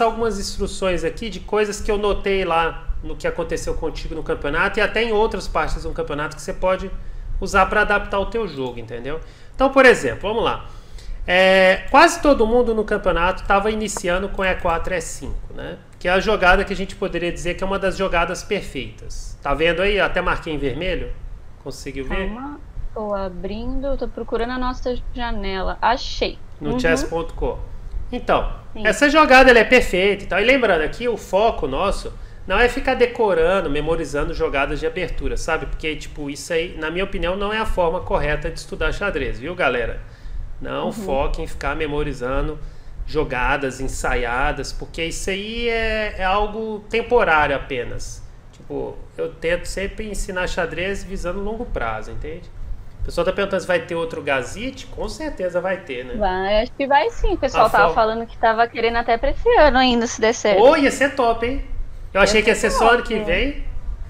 algumas instruções aqui de coisas que eu notei lá no que aconteceu contigo no campeonato e até em outras partes do campeonato que você pode usar para adaptar o teu jogo, entendeu? Então, por exemplo, vamos lá. É, quase todo mundo no campeonato estava iniciando com E4 e E5, né? Que é a jogada que a gente poderia dizer que é uma das jogadas perfeitas. Tá vendo aí? Até marquei em vermelho. Conseguiu ver? Calma, tô abrindo, tô procurando a nossa janela. Achei. No uhum. chess.com. Então, Sim. essa jogada ela é perfeita e tal. E lembrando aqui, o foco nosso não é ficar decorando, memorizando jogadas de abertura, sabe? Porque, tipo, isso aí, na minha opinião, não é a forma correta de estudar xadrez, viu, galera? Não uhum. foque em ficar memorizando jogadas ensaiadas, porque isso aí é, é algo temporário apenas. Tipo, eu tento sempre ensinar xadrez visando longo prazo, entende? O pessoal tá perguntando se vai ter outro Gazite, com certeza vai ter, né? Vai, acho que vai sim. O pessoal a tava falando que tava querendo até pra esse ano ainda, se der certo. Ô, oh, ia ser top, hein? Eu achei que ia ser só ano que vem.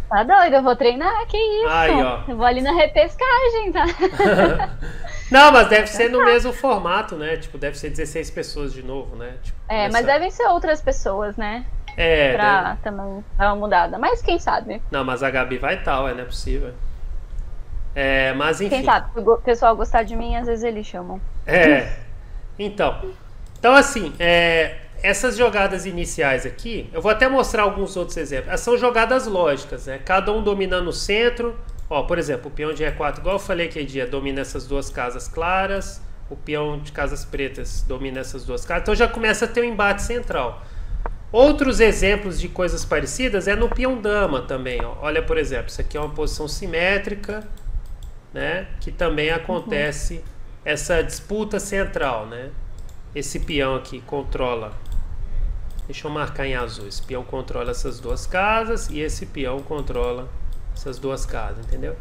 Tá doido, eu vou treinar, que isso? Aí, ó. Eu vou ali na repescagem, tá? Não, mas deve ser no mesmo formato, né? Tipo, deve ser 16 pessoas de novo, né? Tipo, é, nessa... mas devem ser outras pessoas, né? É. Pra deve... também dar uma mudada. Mas quem sabe? Não, mas a Gabi vai tal, é, não é possível. É, mas enfim. Quem sabe? O pessoal gostar de mim, às vezes eles chamam. É. Então. Então, assim, é, essas jogadas iniciais aqui, eu vou até mostrar alguns outros exemplos. Essas são jogadas lógicas, né? Cada um dominando o centro. Ó, por exemplo, o peão de E4, igual eu falei que dia, domina essas duas casas claras. O peão de casas pretas domina essas duas casas. Então já começa a ter um embate central. Outros exemplos de coisas parecidas é no peão dama também. Ó. Olha, por exemplo, isso aqui é uma posição simétrica, né? Que também acontece uhum. essa disputa central, né? Esse peão aqui controla Deixa eu marcar em azul. Esse peão controla essas duas casas e esse peão controla essas duas casas, entendeu?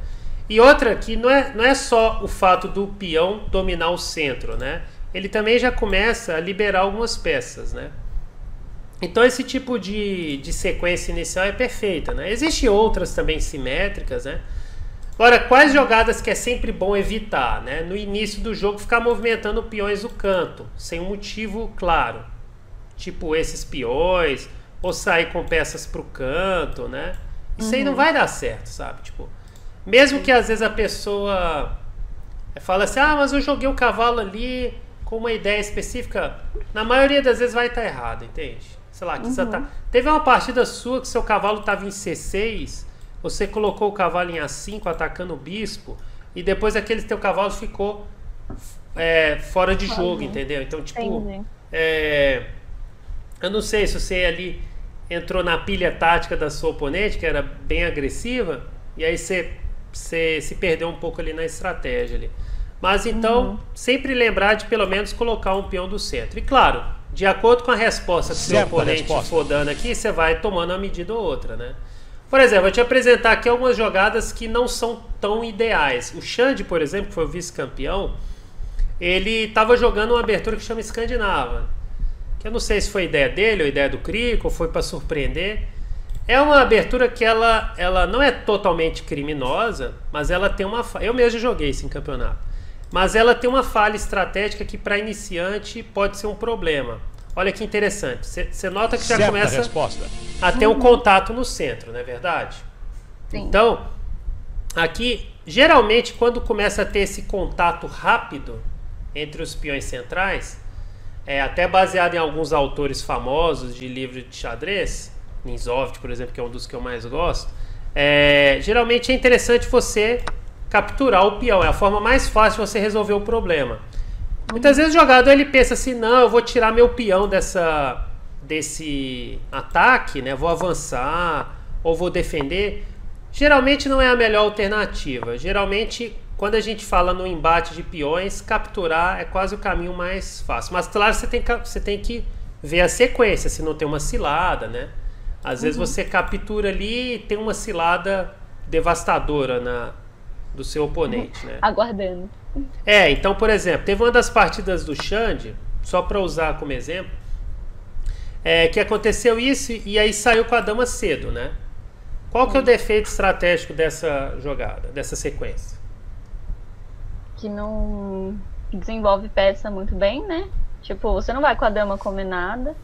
E outra que não é, não é só o fato do peão dominar o centro, né? Ele também já começa a liberar algumas peças, né? Então esse tipo de, de sequência inicial é perfeita, né? Existem outras também simétricas, né? Agora, quais jogadas que é sempre bom evitar, né? No início do jogo, ficar movimentando peões no canto, sem um motivo claro tipo esses peões, ou sair com peças pro canto, né? Isso uhum. aí não uhum. vai dar certo, sabe? Tipo, mesmo que às vezes a pessoa fala assim, ah, mas eu joguei o cavalo ali com uma ideia específica, na maioria das vezes vai estar tá errado, entende? Sei lá, que uhum. tá... teve uma partida sua que seu cavalo estava em C6, você colocou o cavalo em A5 atacando o bispo, e depois aquele teu cavalo ficou é, fora de jogo, entendeu? Então, tipo, é, eu não sei se você ali entrou na pilha tática da sua oponente, que era bem agressiva, e aí você, você se perdeu um pouco ali na estratégia ali. Mas então, uhum. sempre lembrar de pelo menos colocar um peão do centro. E claro, de acordo com a resposta que o seu oponente for dando aqui, você vai tomando uma medida ou outra, né? Por exemplo, eu te apresentar aqui algumas jogadas que não são tão ideais. O Xande, por exemplo, que foi o vice-campeão, ele estava jogando uma abertura que chama Escandinava eu não sei se foi ideia dele ou ideia do Crico, ou foi para surpreender. É uma abertura que ela, ela não é totalmente criminosa, mas ela tem uma. Eu mesmo joguei isso em campeonato. Mas ela tem uma falha estratégica que para iniciante pode ser um problema. Olha que interessante. Você nota que já Certa começa resposta. a ter um contato no centro, não é verdade? Sim. Então, aqui, geralmente, quando começa a ter esse contato rápido entre os peões centrais, é, até baseado em alguns autores famosos de livro de xadrez, Ninsoft, por exemplo, que é um dos que eu mais gosto, é, geralmente é interessante você capturar o peão, é a forma mais fácil de você resolver o problema. Muitas vezes o jogador ele pensa assim, não, eu vou tirar meu peão dessa, desse ataque, né? vou avançar ou vou defender. Geralmente não é a melhor alternativa. Geralmente quando a gente fala no embate de peões, capturar é quase o caminho mais fácil. Mas claro, você tem, você tem que ver a sequência, se não tem uma cilada, né? Às vezes uhum. você captura ali e tem uma cilada devastadora na, do seu oponente, né? Aguardando. É, então, por exemplo, teve uma das partidas do Xande, só para usar como exemplo, é, que aconteceu isso e aí saiu com a dama cedo, né? Qual que é o defeito estratégico dessa jogada, dessa sequência? que não desenvolve peça muito bem, né? Tipo, você não vai com a dama comer nada.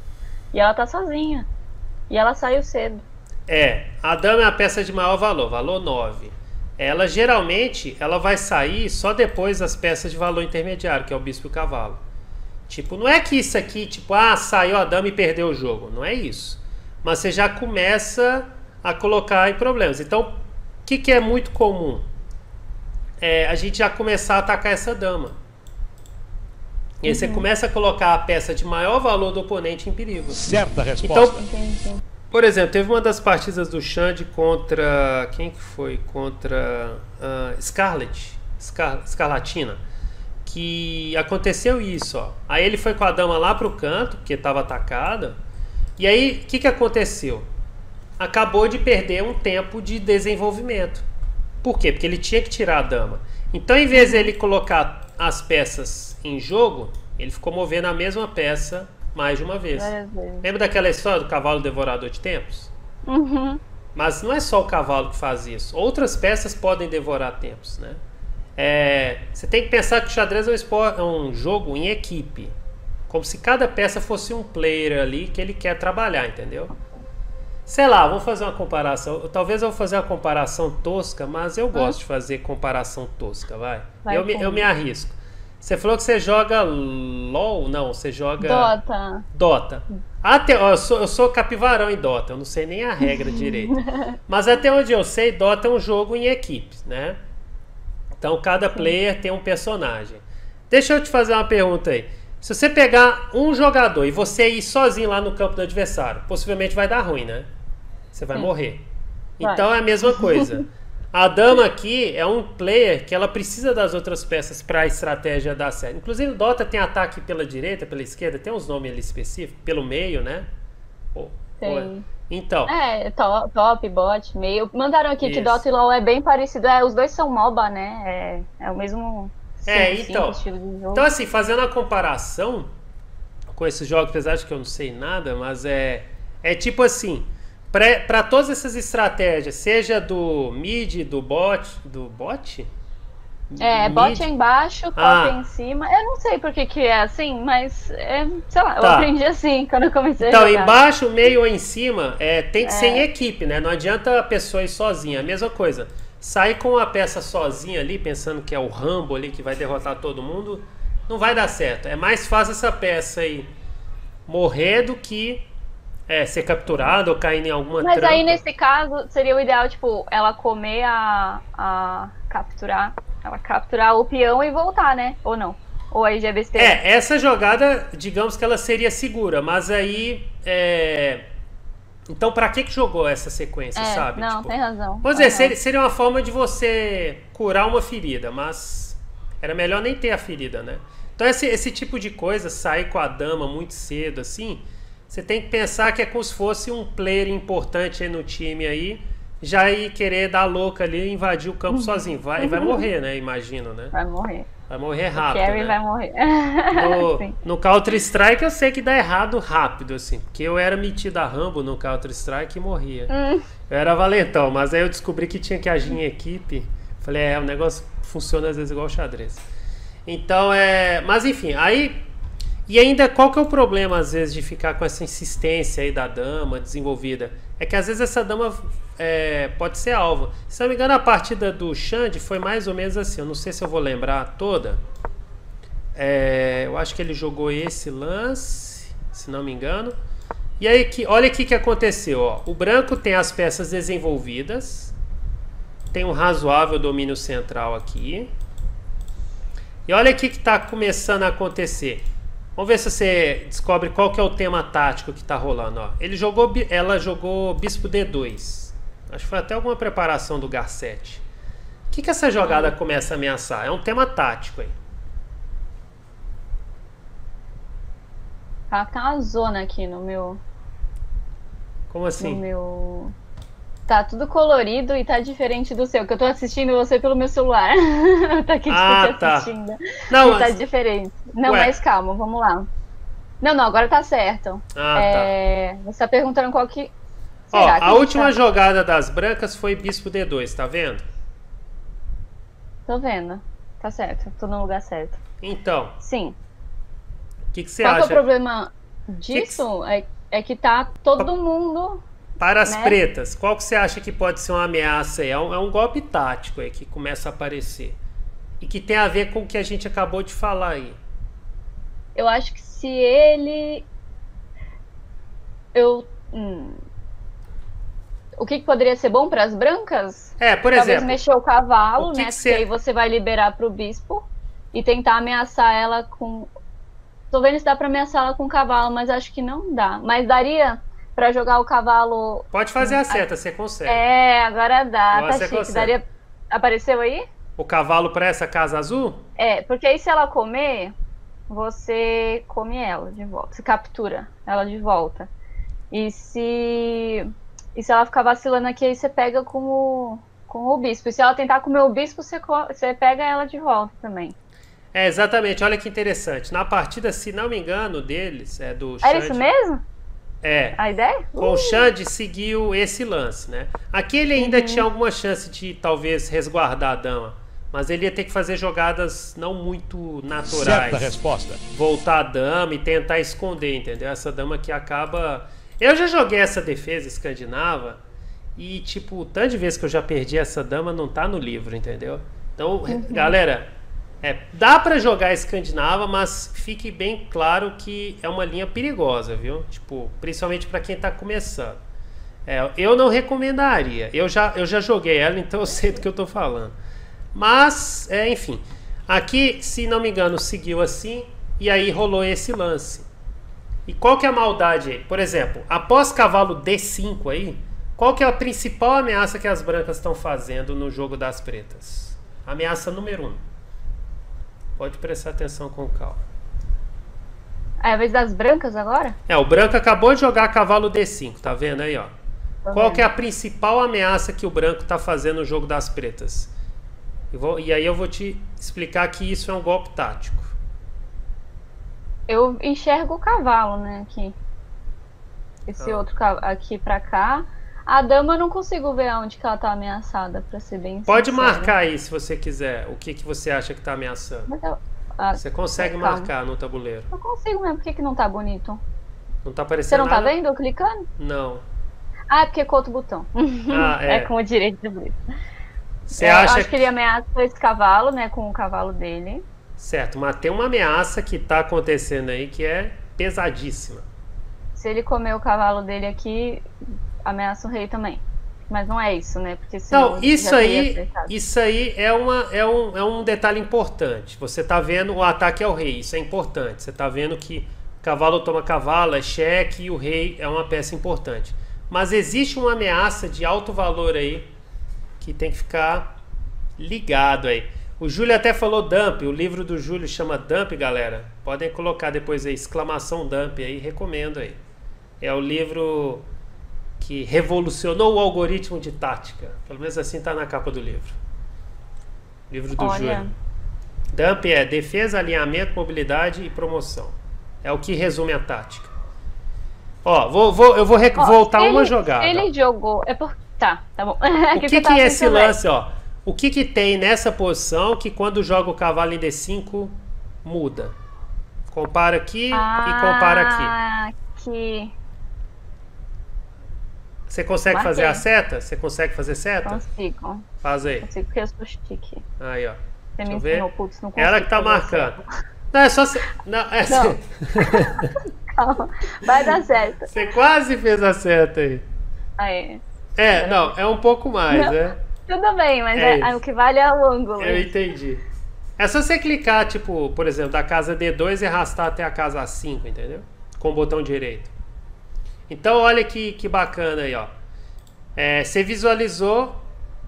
E ela tá sozinha. E ela saiu cedo. É, a dama é a peça de maior valor, valor 9. Ela geralmente ela vai sair só depois das peças de valor intermediário, que é o bispo e o cavalo. Tipo, não é que isso aqui, tipo, ah, saiu a dama e perdeu o jogo. Não é isso. Mas você já começa a colocar em problemas. Então, o que, que é muito comum? É a gente já começar a atacar essa dama. E aí uhum. você começa a colocar a peça de maior valor do oponente em perigo. Certa resposta. Então, por exemplo, teve uma das partidas do Xande contra. Quem que foi? Contra uh, Scarlet. Scar, Scarlatina que aconteceu isso, ó. Aí ele foi com a dama lá pro canto, porque estava atacada. E aí, o que, que aconteceu? Acabou de perder um tempo de desenvolvimento. Por quê? Porque ele tinha que tirar a dama. Então, em vez de ele colocar as peças em jogo, ele ficou movendo a mesma peça mais de uma vez. Lembra daquela história do cavalo devorador de tempos? Uhum. Mas não é só o cavalo que faz isso. Outras peças podem devorar tempos, né? É, você tem que pensar que o xadrez é um, esporte, é um jogo em equipe. Como se cada peça fosse um player ali que ele quer trabalhar, entendeu? Sei lá, vamos fazer uma comparação. Talvez eu vou fazer uma comparação tosca, mas eu gosto de fazer comparação tosca, vai. vai eu, me, eu me arrisco. Você falou que você joga LOL? Não, você joga. Dota. Dota. Até, eu, sou, eu sou capivarão em Dota, eu não sei nem a regra direito. Mas até onde eu sei, Dota é um jogo em equipes, né? Então cada player tem um personagem. Deixa eu te fazer uma pergunta aí. Se você pegar um jogador e você ir sozinho lá no campo do adversário, possivelmente vai dar ruim, né? Você vai morrer. Vai. Então é a mesma coisa. A dama aqui é um player que ela precisa das outras peças para a estratégia dar certo. Inclusive, o Dota tem ataque pela direita, pela esquerda, tem uns nomes ali específicos, pelo meio, né? tem. Então. É, top, top, bot, meio. Mandaram aqui Isso. que Dota e LoL é bem parecido. É, os dois são MOBA, né? É, é o mesmo. É, então. Então, assim, fazendo a comparação com esses jogos, apesar de que eu não sei nada, mas é. É tipo assim. Para todas essas estratégias, seja do mid, do bot. Do bot? É, Mid. bot embaixo, top ah. em cima. Eu não sei por que, que é assim, mas é, sei lá, tá. eu aprendi assim quando eu comecei então, a jogar. Então, embaixo, meio ou em cima, é, tem que é. ser em equipe, né? Não adianta a pessoa ir sozinha. A mesma coisa. Sai com a peça sozinha ali, pensando que é o Rambo ali que vai derrotar todo mundo, não vai dar certo. É mais fácil essa peça aí morrer do que é, ser capturada ou cair em alguma Mas trampa. aí, nesse caso, seria o ideal, tipo, ela comer a, a capturar ela capturar o peão e voltar, né? Ou não? Ou aí já é besteira? É, essa jogada, digamos que ela seria segura, mas aí. É... Então, para que que jogou essa sequência, é, sabe? Não, tipo, tem razão. Vamos dizer, seria, seria uma forma de você curar uma ferida, mas era melhor nem ter a ferida, né? Então, esse, esse tipo de coisa, sair com a dama muito cedo, assim, você tem que pensar que é como se fosse um player importante aí no time aí já ir querer dar louca ali e invadir o campo uhum. sozinho. Vai, vai morrer, né? Imagino, né? Vai morrer. Vai morrer rápido. O Carrie né? vai morrer. No, no Counter-Strike eu sei que dá errado rápido, assim. Porque eu era metido a Rambo no Counter-Strike e morria. Hum. Eu era valentão, mas aí eu descobri que tinha que agir em equipe. Falei, é, o negócio funciona às vezes igual xadrez. Então, é. Mas enfim, aí e ainda, qual que é o problema, às vezes, de ficar com essa insistência aí da dama desenvolvida? É que às vezes essa dama é, pode ser alvo. Se não me engano, a partida do Xande foi mais ou menos assim. Eu não sei se eu vou lembrar toda. É, eu acho que ele jogou esse lance, se não me engano. E aí, que, olha o que aconteceu. Ó. O branco tem as peças desenvolvidas. Tem um razoável domínio central aqui. E olha o que está começando a acontecer. Vamos ver se você descobre qual que é o tema tático que está rolando. Ó. Ele jogou, ela jogou Bispo D2. Acho que foi até alguma preparação do Garcete. O que, que essa jogada hum. começa a ameaçar? É um tema tático aí. Tá, tá uma zona aqui no meu. Como assim? No meu. Tá tudo colorido e tá diferente do seu, que eu tô assistindo você pelo meu celular. tá aqui ah, tá. assistindo. Não, tá mas... tá diferente. Não, Ué. mas calma, vamos lá. Não, não, agora tá certo. Ah, tá. é... tá. Você tá perguntando qual que. Ó, a última tá? jogada das brancas foi Bispo D2, tá vendo? Tô vendo. Tá certo, tô no lugar certo. Então. Sim. O que, que você qual acha? Qual é o problema disso? Que que... É é que tá todo mundo. Para as né? pretas, qual que você acha que pode ser uma ameaça? É um, é um golpe tático aí que começa a aparecer. E que tem a ver com o que a gente acabou de falar aí. Eu acho que se ele. Eu. Hum, o que, que, poderia ser bom para as brancas? É, por Talvez exemplo. mexer o cavalo, o que né? Que você... aí você vai liberar para o bispo e tentar ameaçar ela com. Tô vendo se dá para ameaçar ela com o cavalo, mas acho que não dá. Mas daria para jogar o cavalo. Pode fazer a seta, você consegue. É, agora dá. Agora tá chique. Daria. Apareceu aí? O cavalo para essa casa azul? É, porque aí se ela comer, você come ela de volta. Você captura ela de volta. E se e se ela ficar vacilando aqui, aí você pega com o, com o bispo. E se ela tentar comer o bispo, você, você pega ela de volta também. É, exatamente. Olha que interessante. Na partida, se não me engano, deles, é do Era isso mesmo? É. A ideia? Uh. O Xande seguiu esse lance, né? Aqui ele ainda uhum. tinha alguma chance de talvez resguardar a dama. Mas ele ia ter que fazer jogadas não muito naturais. Certa resposta. Voltar a dama e tentar esconder, entendeu? Essa dama que acaba eu já joguei essa defesa escandinava e, tipo, tanto de vezes que eu já perdi essa dama não tá no livro, entendeu? Então, uhum. galera, é, dá para jogar escandinava, mas fique bem claro que é uma linha perigosa, viu? Tipo, principalmente para quem tá começando. É, eu não recomendaria. Eu já, eu já joguei ela, então eu sei do que eu tô falando. Mas, é, enfim. Aqui, se não me engano, seguiu assim. E aí rolou esse lance. E qual que é a maldade aí? Por exemplo, após cavalo D5 aí, qual que é a principal ameaça que as brancas estão fazendo no jogo das pretas? Ameaça número 1. Um. Pode prestar atenção com calma. É a vez das brancas agora? É, o branco acabou de jogar cavalo D5, tá vendo aí, ó? Tô qual vendo. que é a principal ameaça que o branco tá fazendo no jogo das pretas? Vou, e aí eu vou te explicar que isso é um golpe tático. Eu enxergo o cavalo, né, aqui. Esse ah. outro aqui pra cá. A dama eu não consigo ver aonde que ela tá ameaçada, pra ser bem Pode sincera. marcar aí, se você quiser, o que, que você acha que tá ameaçando. Eu, ah, você consegue calma. marcar no tabuleiro. Eu consigo mesmo, por que, que não tá bonito? Não tá aparecendo Você não tá nada? tá vendo eu clicando? Não. Ah, é porque é com outro botão. Ah, é. é com o direito do Você é, acha eu acho que ele ameaça esse cavalo, né, com o cavalo dele. Certo, mas tem uma ameaça que está acontecendo aí que é pesadíssima. Se ele comer o cavalo dele aqui, ameaça o rei também. Mas não é isso, né? Porque não, isso aí, isso aí é, uma, é, um, é um detalhe importante. Você está vendo o ataque ao rei, isso é importante. Você está vendo que cavalo toma cavalo, é cheque e o rei é uma peça importante. Mas existe uma ameaça de alto valor aí que tem que ficar ligado aí. O Júlio até falou dump, o livro do Júlio chama dump, galera. Podem colocar depois aí, exclamação dump aí, recomendo aí. É o livro que revolucionou o algoritmo de tática. Pelo menos assim está na capa do livro. Livro do Olha. Júlio. Dump é defesa, alinhamento, mobilidade e promoção. É o que resume a tática. Ó, vou, vou, eu vou Ó, voltar ele, uma jogada. Ele jogou. É por... Tá, tá bom. o que, que, que é esse lance, ó? O que, que tem nessa posição que quando joga o cavalo em D5 muda? Compara aqui ah, e compara aqui. Aqui. Você consegue Marquei. fazer a seta? Você consegue fazer seta? Consigo. Faz aí. Consigo porque eu sou chique. Aí, ó. Você me ensinou, putz, não Ela que tá marcando. Não, é só. Você... Não, é não. Calma. Vai dar certo. Você quase fez a seta aí. Aí. É, não, é um pouco mais, não. né? Tudo bem, mas é é, o que vale é o ângulo. Eu entendi. É só você clicar, tipo, por exemplo, da casa D2 e arrastar até a casa A5, entendeu? Com o botão direito. Então, olha que, que bacana aí, ó. É, você visualizou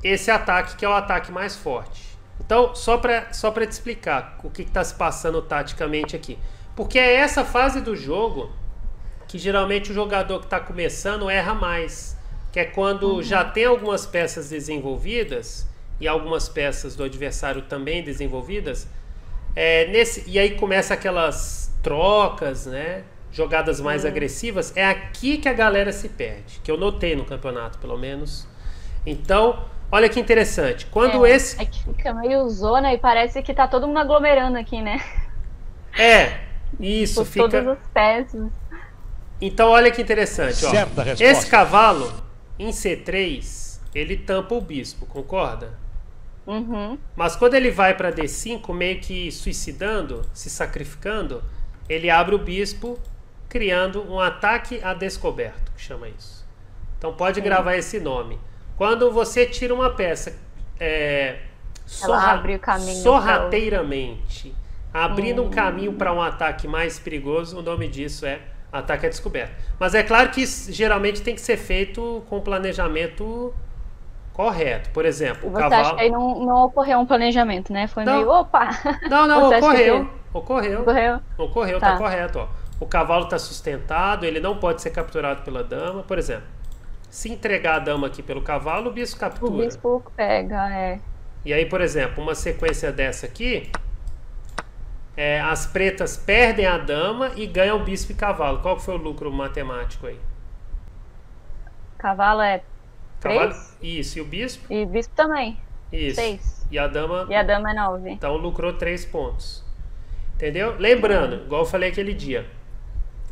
esse ataque, que é o ataque mais forte. Então, só para só te explicar o que está se passando taticamente aqui. Porque é essa fase do jogo que geralmente o jogador que está começando erra mais que é quando uhum. já tem algumas peças desenvolvidas e algumas peças do adversário também desenvolvidas, é, nesse, e aí começa aquelas trocas, né? Jogadas mais uhum. agressivas, é aqui que a galera se perde, que eu notei no campeonato, pelo menos. Então, olha que interessante. Quando é, esse. É que fica meio zona e parece que tá todo mundo aglomerando aqui, né? É, isso, Por fica. Todas as peças. Então olha que interessante, ó. Esse cavalo em C3, ele tampa o bispo, concorda? Uhum. Mas quando ele vai para D5, meio que suicidando, se sacrificando, ele abre o bispo, criando um ataque a descoberto, que chama isso. Então pode Sim. gravar esse nome. Quando você tira uma peça é, sorra sorrateiramente, abrindo um caminho para um ataque mais perigoso, o nome disso é ataque a descoberto. Mas é claro que isso, geralmente tem que ser feito com planejamento correto. Por exemplo, Você o cavalo. Acha que aí não, não ocorreu um planejamento, né? Foi não. meio opa! Não, não, ocorreu. Ocorreu. Ocorreu. Ocorreu, tá. tá correto, ó. O cavalo está sustentado, ele não pode ser capturado pela dama, por exemplo. Se entregar a dama aqui pelo cavalo, o bispo captura. O bispo pega, é. E aí, por exemplo, uma sequência dessa aqui, é, as pretas perdem a dama e ganham o bispo e cavalo. Qual foi o lucro matemático aí? Cavalo é Cavalo, isso, e o bispo? E o bispo também. Isso. Seis. E a dama? E a dama é nove. Então lucrou três pontos. Entendeu? Lembrando, igual eu falei aquele dia,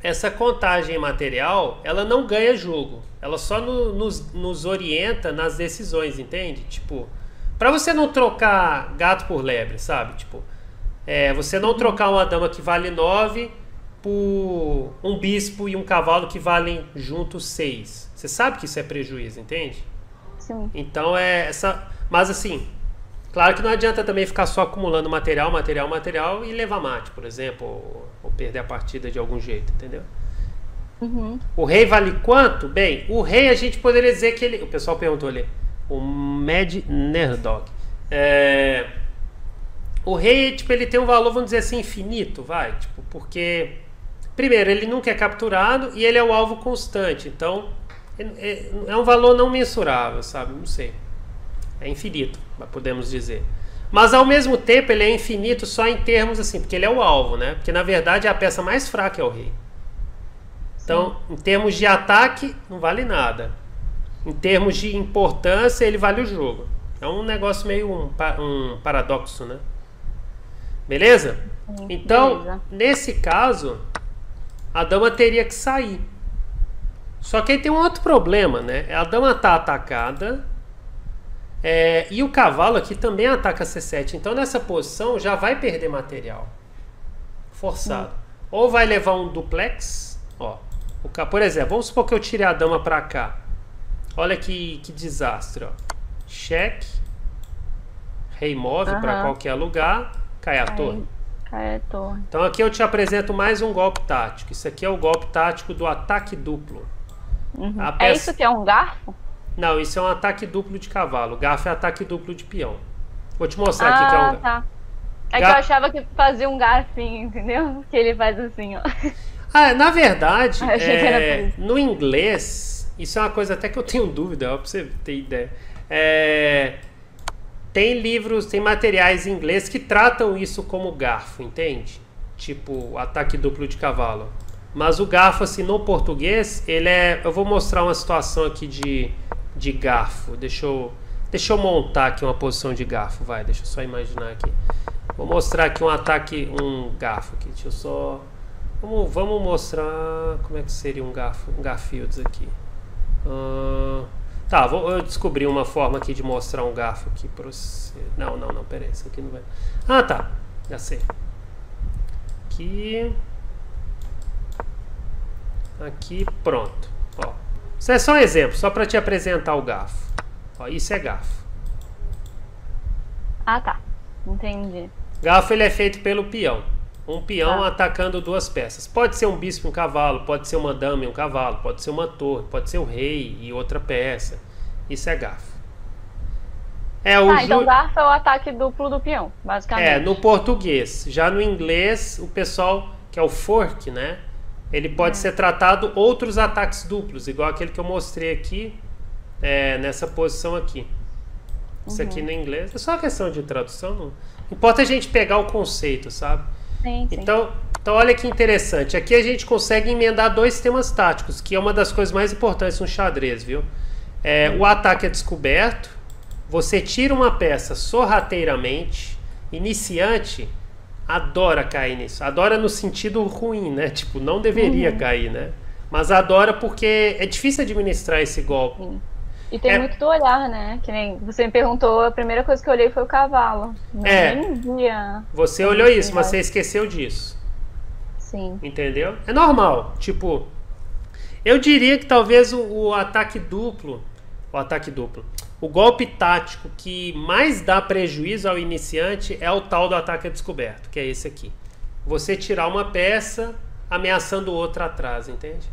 essa contagem material, ela não ganha jogo. Ela só no, nos, nos orienta nas decisões, entende? Tipo, para você não trocar gato por lebre, sabe? Tipo, é, você não trocar uma dama que vale 9 por um bispo e um cavalo que valem juntos 6. Você sabe que isso é prejuízo, entende? Sim. Então é essa. Mas assim, claro que não adianta também ficar só acumulando material, material, material e levar mate, por exemplo, ou, perder a partida de algum jeito, entendeu? Uhum. O rei vale quanto? Bem, o rei a gente poderia dizer que ele. O pessoal perguntou ali. O Mad Nerdog. É, o rei, tipo, ele tem um valor, vamos dizer assim, infinito, vai. Tipo, porque. Primeiro, ele nunca é capturado e ele é o alvo constante. Então, é, é, é um valor não mensurável, sabe? Não sei. É infinito, podemos dizer. Mas ao mesmo tempo ele é infinito só em termos assim, porque ele é o alvo, né? Porque na verdade a peça mais fraca é o rei. Então, Sim. em termos de ataque, não vale nada. Em termos de importância, ele vale o jogo. É um negócio meio um, um paradoxo, né? Beleza? Sim, então, beleza. nesse caso, a dama teria que sair. Só que aí tem um outro problema, né? A dama tá atacada é, e o cavalo aqui também ataca C7. Então nessa posição já vai perder material. Forçado. Sim. Ou vai levar um duplex. Ó, o, por exemplo, vamos supor que eu tire a dama para cá. Olha que, que desastre. Ó. Cheque. Rei move uhum. para qualquer lugar. Cai a torre. Cai a torre. Então aqui eu te apresento mais um golpe tático. Isso aqui é o golpe tático do ataque duplo. Uhum. É peça... É isso que é um garfo? Não, isso é um ataque duplo de cavalo. Garfo é ataque duplo de peão. Vou te mostrar ah, aqui que é um. Ah, tá. É Gar... que eu achava que fazia um garfinho, entendeu? Que ele faz assim, ó. Ah, na verdade, é, no inglês, isso é uma coisa até que eu tenho dúvida, ó, pra você ter ideia. É, tem livros, tem materiais em inglês que tratam isso como garfo, entende? Tipo, ataque duplo de cavalo. Mas o garfo, assim, no português, ele é. Eu vou mostrar uma situação aqui de, de garfo. Deixa eu, deixa eu montar aqui uma posição de garfo, vai. Deixa eu só imaginar aqui. Vou mostrar aqui um ataque, um garfo aqui. Deixa eu só. Vamos, vamos mostrar como é que seria um garfo, um Garfields aqui. Uh, tá, vou, eu descobri uma forma aqui de mostrar um garfo aqui para você. Não, não, não, pera aí, isso aqui não vai. Ah, tá, já sei. Aqui. Aqui, pronto. Isso é só um exemplo, só para te apresentar o garfo. Ó, isso é garfo. Ah, tá. Entendi. Garfo ele é feito pelo peão. Um peão ah. atacando duas peças. Pode ser um bispo e um cavalo, pode ser uma dama e um cavalo, pode ser uma torre, pode ser o rei e outra peça. Isso é garfo. É o ah, então garfo é o ataque duplo do peão, basicamente. É, no português. Já no inglês, o pessoal, que é o fork, né? Ele pode é. ser tratado outros ataques duplos, igual aquele que eu mostrei aqui, é, nessa posição aqui. Isso uhum. aqui no inglês é só questão de tradução. Não... Importa a gente pegar o conceito, sabe? Sim, sim. Então, então, olha que interessante. Aqui a gente consegue emendar dois temas táticos, que é uma das coisas mais importantes no xadrez, viu? É, o ataque é descoberto, você tira uma peça sorrateiramente, iniciante, adora cair nisso. Adora no sentido ruim, né? Tipo, não deveria uhum. cair, né? Mas adora porque é difícil administrar esse golpe. Sim. E tem é... muito do olhar, né? Que nem você me perguntou, a primeira coisa que eu olhei foi o cavalo. Não é. Via... Você olhou isso, mas você esqueceu disso. Sim. Entendeu? É normal. Tipo, eu diria que talvez o, o ataque duplo, o ataque duplo, o golpe tático que mais dá prejuízo ao iniciante é o tal do ataque descoberto, que é esse aqui. Você tirar uma peça ameaçando outra atrás, entende?